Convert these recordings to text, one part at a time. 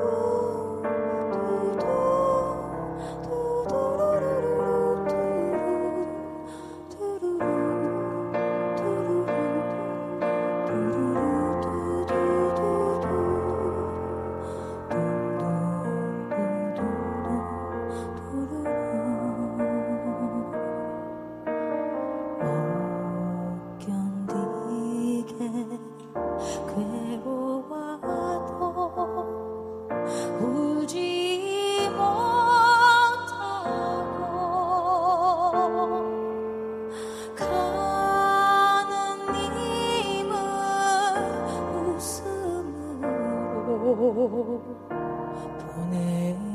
Oh. 보내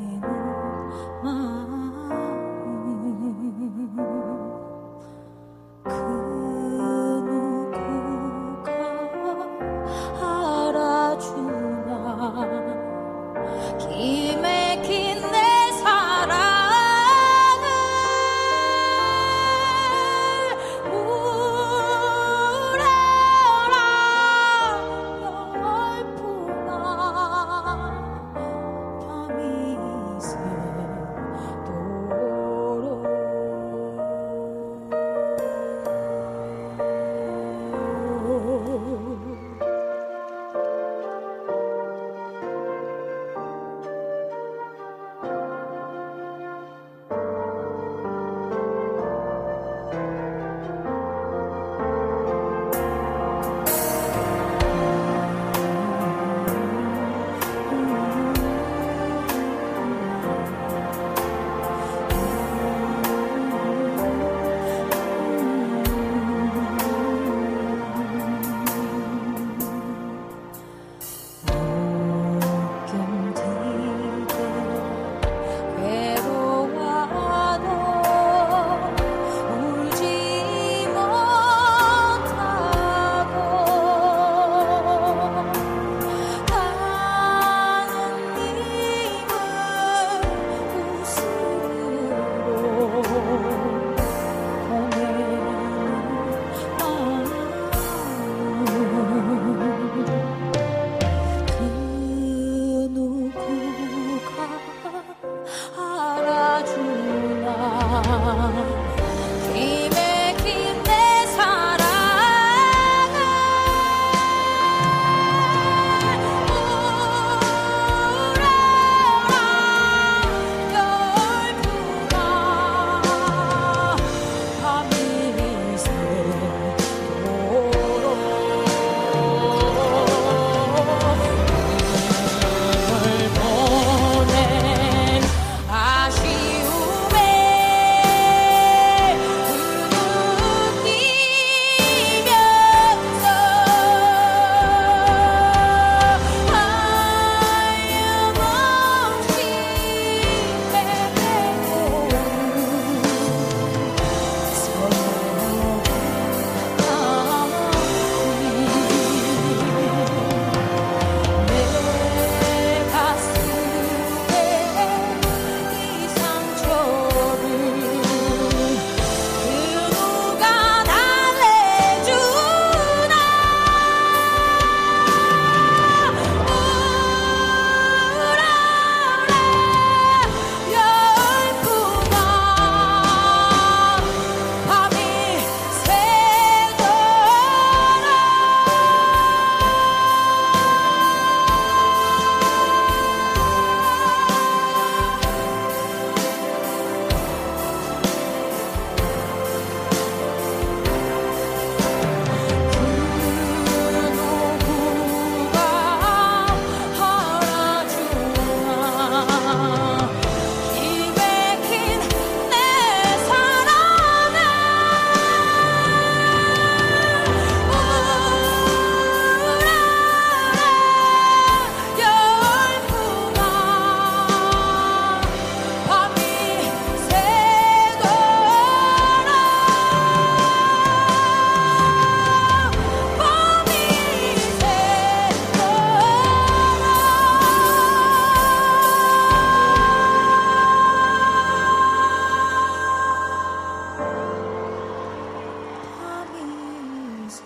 心。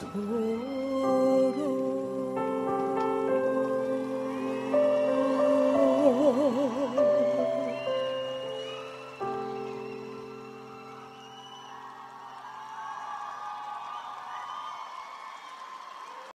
痛